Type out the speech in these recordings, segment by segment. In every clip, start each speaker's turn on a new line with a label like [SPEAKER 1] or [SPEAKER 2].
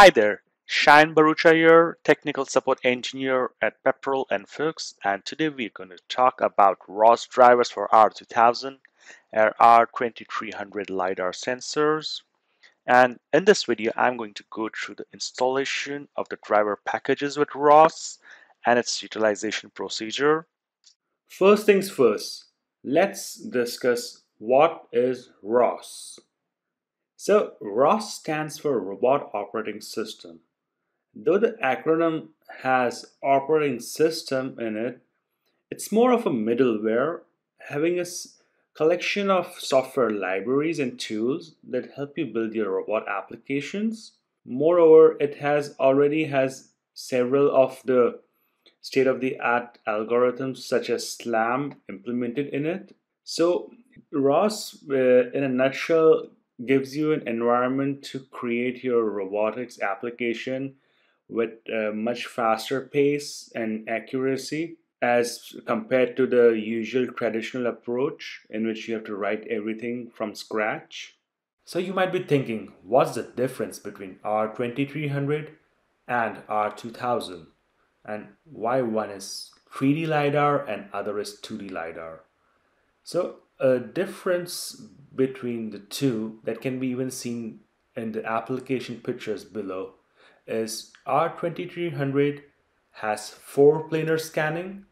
[SPEAKER 1] Hi there, Shine Barucha here, Technical Support Engineer at Pepperl and Fuchs, and today we're going to talk about ROS drivers for R2000 and R2300 LiDAR sensors. And in this video, I'm going to go through the installation of the driver packages with ROS and its utilization procedure.
[SPEAKER 2] First things first, let's discuss what is ROS. So ROS stands for Robot Operating System. Though the acronym has operating system in it, it's more of a middleware having a collection of software libraries and tools that help you build your robot applications. Moreover, it has already has several of the state-of-the-art algorithms such as SLAM implemented in it. So ROS, uh, in a nutshell, gives you an environment to create your robotics application with a much faster pace and accuracy as compared to the usual traditional approach in which you have to write everything from scratch. So you might be thinking, what's the difference between R2300 and R2000 and why one is 3D LiDAR and other is 2D LiDAR? So a difference between the two that can be even seen in the application pictures below is R2300 has four planar scanning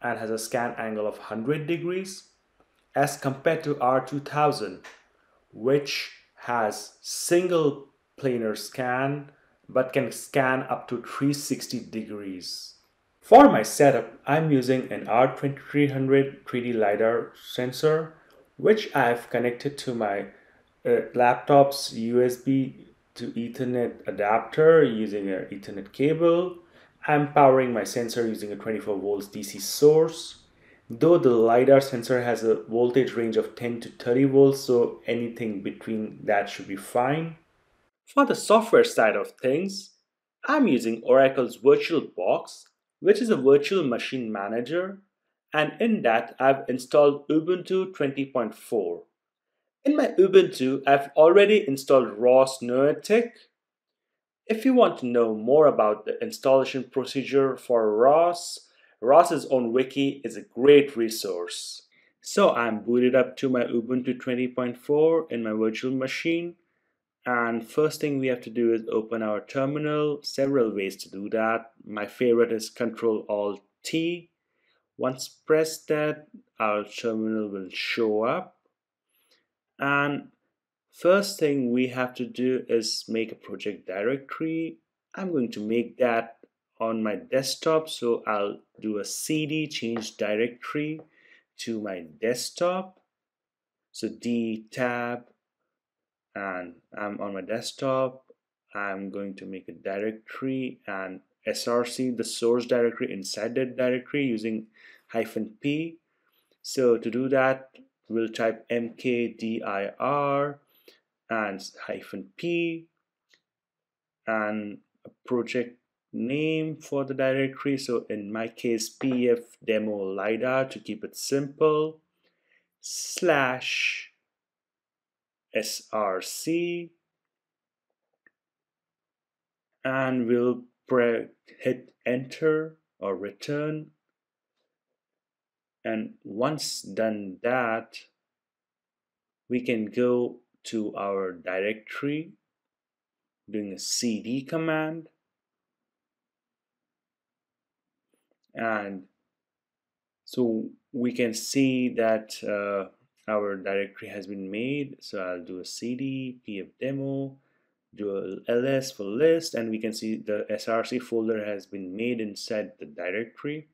[SPEAKER 2] and has a scan angle of 100 degrees as compared to R2000 which has single planar scan but can scan up to 360 degrees. For my setup, I'm using an R2300 3D LiDAR sensor which I've connected to my uh, laptop's USB to Ethernet adapter using an Ethernet cable. I'm powering my sensor using a 24 volts DC source. Though the LiDAR sensor has a voltage range of 10 to 30 volts, so anything between that should be fine. For the software side of things, I'm using Oracle's VirtualBox, which is a virtual machine manager and in that I've installed Ubuntu 20.4. In my Ubuntu, I've already installed ROS Noetic. If you want to know more about the installation procedure for ROS, ROS's own wiki is a great resource. So I'm booted up to my Ubuntu 20.4 in my virtual machine. And first thing we have to do is open our terminal. Several ways to do that. My favorite is Control Alt T once pressed that, our terminal will show up. And first thing we have to do is make a project directory. I'm going to make that on my desktop. So I'll do a cd change directory to my desktop. So D tab and I'm on my desktop. I'm going to make a directory and src the source directory inside that directory using hyphen p so to do that we'll type mkdir and hyphen p and a project name for the directory so in my case pf demo lidar to keep it simple slash src and we'll hit enter or return. And once done that we can go to our directory doing a cd command. And so we can see that uh, our directory has been made so I'll do a cd pf demo do a ls for list and we can see the src folder has been made inside the directory.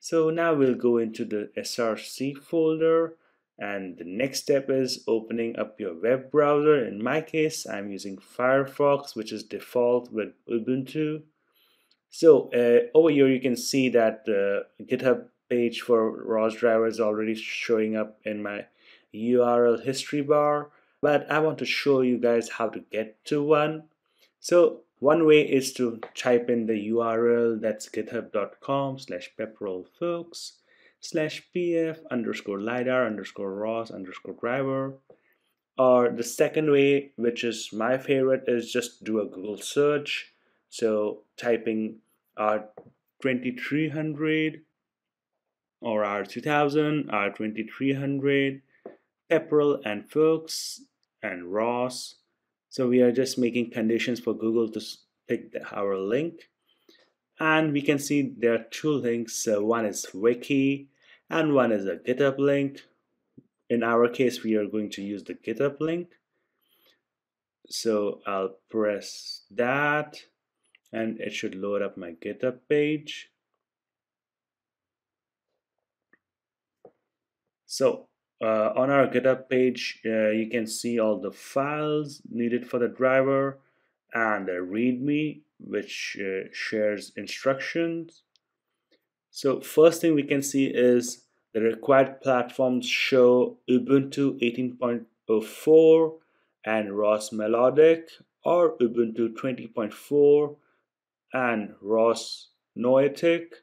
[SPEAKER 2] So now we'll go into the src folder and the next step is opening up your web browser. In my case I'm using Firefox which is default with Ubuntu. So uh, over here you can see that the github page for ROS driver is already showing up in my URL history bar but I want to show you guys how to get to one. So one way is to type in the URL that's github.com slash pepperlfuchs slash pf underscore lidar underscore ros underscore driver or the second way which is my favorite is just do a google search so typing r2300 or r2000 r2300 pepperl and fuchs and ROS. So we are just making conditions for google to pick our link. And we can see there are two links. One is wiki and one is a github link. In our case we are going to use the github link. So I'll press that and it should load up my github page so uh, on our github page uh, you can see all the files needed for the driver and the readme which uh, shares instructions so first thing we can see is the required platforms show Ubuntu 18.04 and ROS Melodic or Ubuntu 20.4 and ROS Noetic.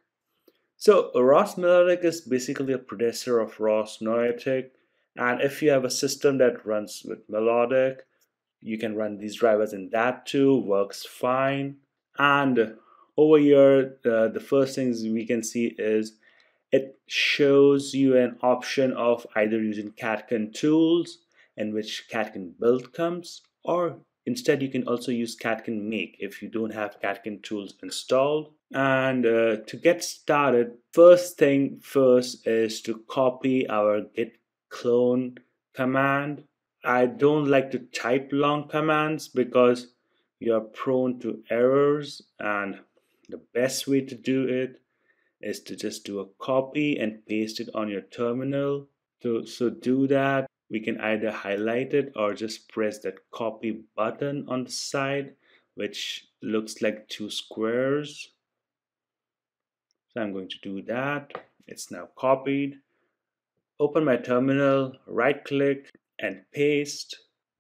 [SPEAKER 2] So ROS Melodic is basically a predecessor of ROS Noetic and if you have a system that runs with Melodic you can run these drivers in that too works fine. And over here uh, the first things we can see is it shows you an option of either using catkin tools in which catkin build comes or instead you can also use catkin make if you don't have catkin tools installed and uh, to get started first thing first is to copy our git clone command I don't like to type long commands because you are prone to errors and the best way to do it is to just do a copy and paste it on your terminal. So, so do that. We can either highlight it or just press that copy button on the side, which looks like two squares. So I'm going to do that. It's now copied. Open my terminal, right click and paste.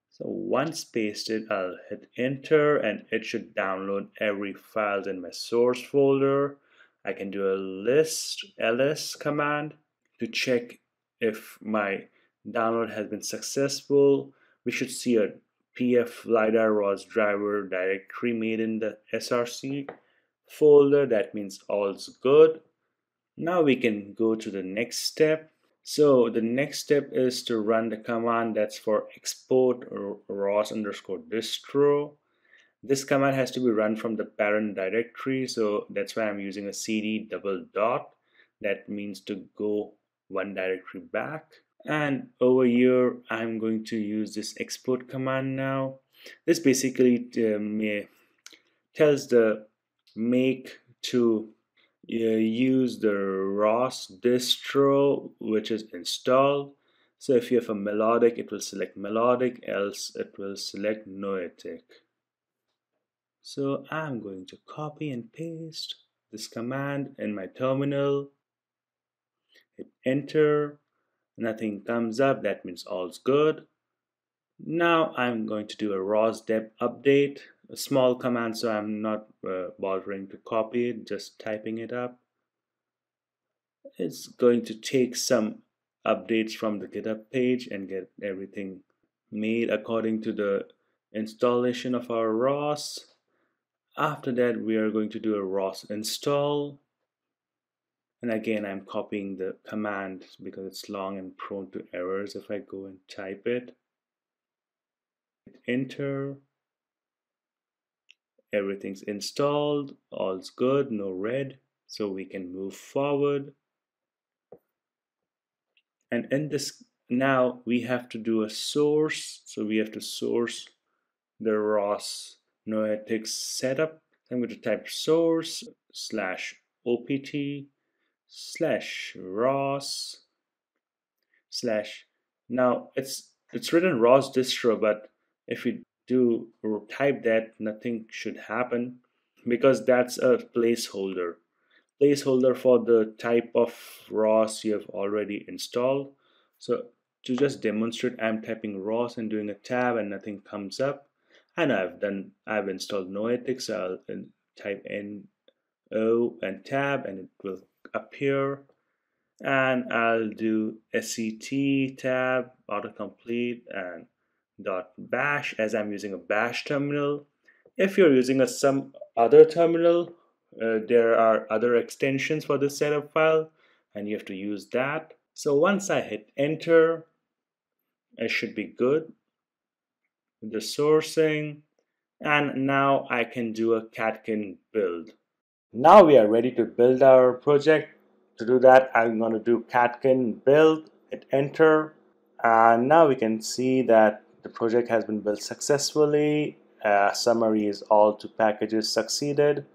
[SPEAKER 2] So once pasted, I'll hit enter and it should download every file in my source folder. I can do a list ls command to check if my download has been successful. We should see a pf lidar ROS driver directory made in the src folder. That means all's good. Now we can go to the next step so the next step is to run the command that's for export ROS underscore distro. This command has to be run from the parent directory. So that's why I'm using a cd double dot. That means to go one directory back. And over here, I'm going to use this export command now. This basically um, tells the make to you use the ROS distro which is installed. So if you have a melodic it will select melodic else it will select noetic. So I'm going to copy and paste this command in my terminal. Hit enter. Nothing comes up. That means all's good. Now I'm going to do a rosdep update a small command so I'm not uh, bothering to copy it just typing it up. It's going to take some updates from the github page and get everything made according to the installation of our ROS after that we are going to do a ROS install. And again I'm copying the command because it's long and prone to errors if I go and type it. Hit enter everything's installed all's good no red so we can move forward. And in this now we have to do a source so we have to source the ROS noetics setup. I'm going to type source slash opt slash ROS slash now it's it's written ROS distro but if we do type that nothing should happen because that's a placeholder. Placeholder for the type of ROS you have already installed. So to just demonstrate I'm typing ROS and doing a tab and nothing comes up. And I've done I've installed Noetic so I'll type N O and tab and it will appear. And I'll do SET tab autocomplete and bash as I'm using a bash terminal. If you're using a some other terminal, uh, there are other extensions for this setup file and you have to use that. So once I hit enter, it should be good. With the sourcing and now I can do a catkin build. Now we are ready to build our project. To do that, I'm going to do catkin build, hit enter, and now we can see that the project has been built successfully. Uh, summary is all two packages succeeded.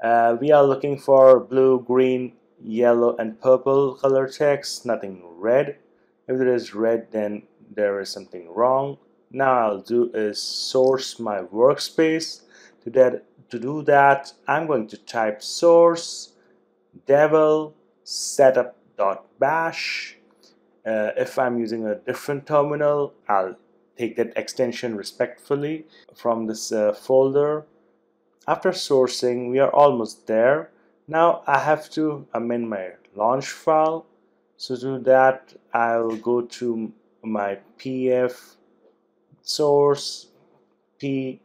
[SPEAKER 2] Uh, we are looking for blue, green, yellow, and purple color text, nothing red. If there is red, then there is something wrong. Now I'll do is source my workspace. To that, to do that, I'm going to type source devel setup.bash. Uh, if I'm using a different terminal, I'll take that extension respectfully from this uh, folder. After sourcing, we are almost there. Now I have to amend my launch file. So to do that, I'll go to my pf source p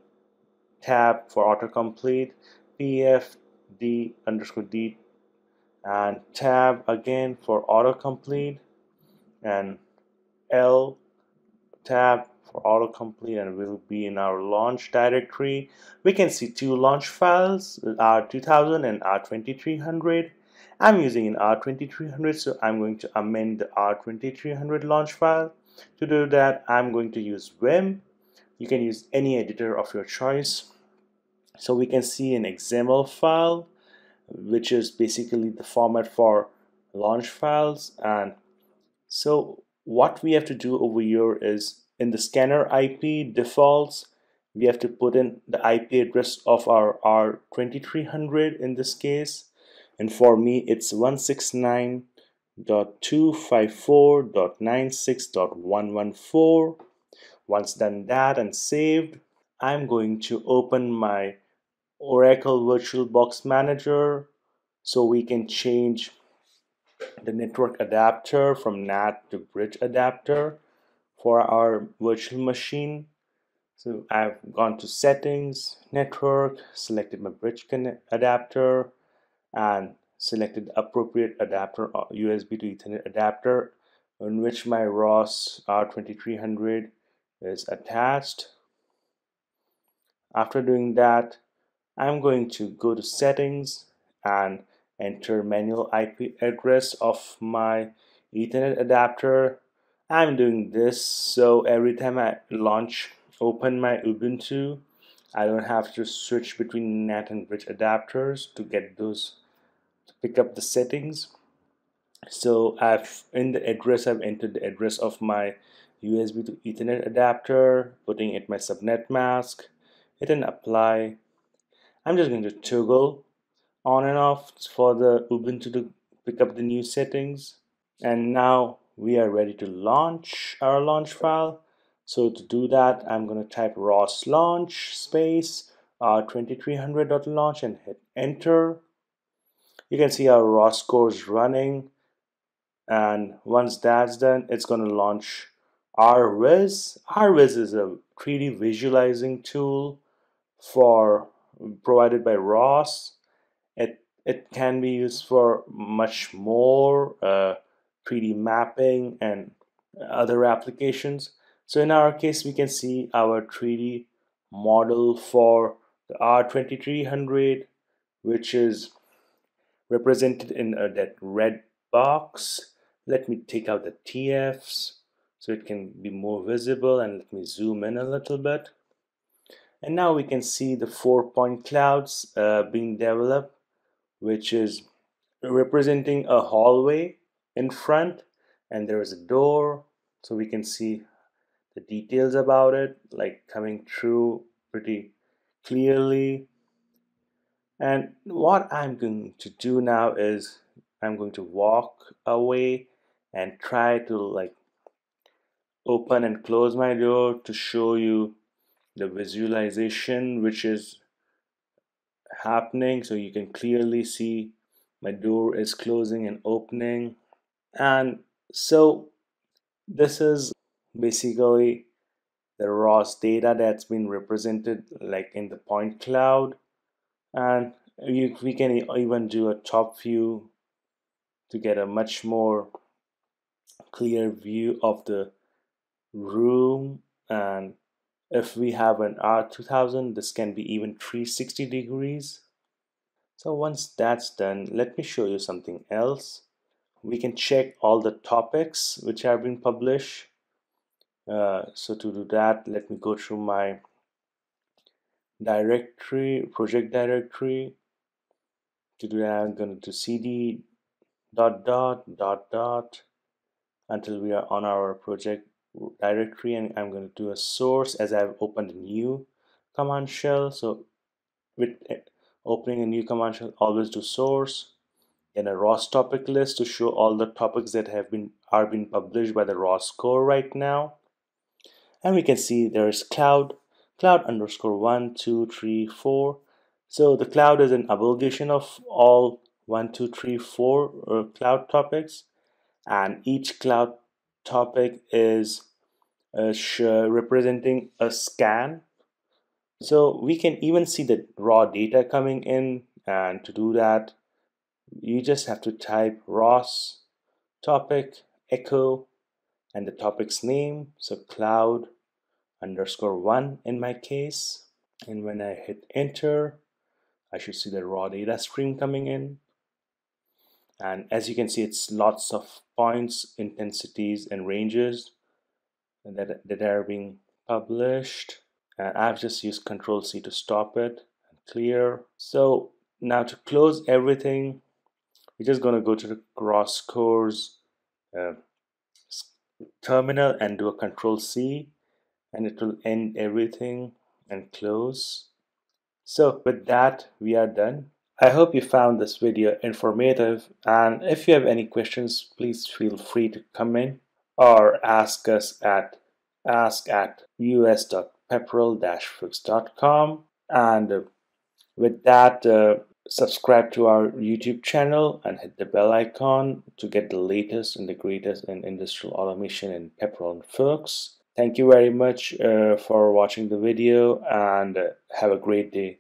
[SPEAKER 2] tab for autocomplete pf d underscore d and tab again for autocomplete and l tab for autocomplete and will be in our launch directory. We can see two launch files, R2000 and R2300. I'm using an R2300, so I'm going to amend the R2300 launch file. To do that, I'm going to use Vim. You can use any editor of your choice. So we can see an XAML file, which is basically the format for launch files. And so what we have to do over here is in the scanner IP defaults, we have to put in the IP address of our R2300 in this case. And for me, it's 169.254.96.114. Once done that and saved, I'm going to open my Oracle VirtualBox Manager so we can change the network adapter from NAT to bridge adapter for our virtual machine. So I've gone to settings, network, selected my bridge adapter and selected appropriate adapter USB uh, to Ethernet adapter on which my ROS R2300 is attached. After doing that, I'm going to go to settings and enter manual IP address of my Ethernet adapter I'm doing this so every time I launch open my Ubuntu I don't have to switch between NAT and bridge adapters to get those to pick up the settings. So I've in the address I've entered the address of my USB to Ethernet adapter putting it my subnet mask. Hit and apply. I'm just going to toggle on and off for the Ubuntu to pick up the new settings. And now we are ready to launch our launch file. So to do that I'm going to type ROS launch space r2300.launch and hit enter. You can see our ROS core is running. And once that's done it's going to launch RViz. RViz is a 3D visualizing tool for provided by ROS it it can be used for much more uh, 3D mapping and other applications. So in our case, we can see our 3D model for the R2300, which is represented in a, that red box. Let me take out the TFs so it can be more visible and let me zoom in a little bit. And now we can see the four point clouds uh, being developed, which is representing a hallway in front and there is a door so we can see the details about it like coming through pretty clearly. And what I'm going to do now is I'm going to walk away and try to like open and close my door to show you the visualization which is happening so you can clearly see my door is closing and opening and so this is basically the ROS data that's been represented like in the point cloud. And you, we can even do a top view to get a much more clear view of the room. And if we have an R2000 this can be even 360 degrees. So once that's done let me show you something else we can check all the topics which have been published. Uh, so to do that let me go through my directory project directory. To do that I'm going to do cd dot dot dot dot until we are on our project directory and I'm going to do a source as I've opened a new command shell. So with eh, opening a new command shell always do source and a ROS topic list to show all the topics that have been are being published by the ROS core right now. And we can see there is cloud cloud underscore one two three four. So the cloud is an abbreviation of all one two three four uh, cloud topics. And each cloud topic is uh, representing a scan. So we can even see the raw data coming in and to do that you just have to type ROS topic echo and the topic's name. So cloud underscore one in my case. And when I hit enter I should see the raw data stream coming in. And as you can see it's lots of points intensities and ranges that, that are being published. And I've just used control C to stop it and clear. So now to close everything we're just going to go to the ROS core's uh, terminal and do a control C and it will end everything and close. So with that we are done. I hope you found this video informative and if you have any questions please feel free to comment or ask us at ask at us.pepperl-fuchs.com and with that uh, subscribe to our YouTube channel and hit the bell icon to get the latest and the greatest in industrial automation in Pepperl Fuchs. Thank you very much uh, for watching the video and uh, have a great day.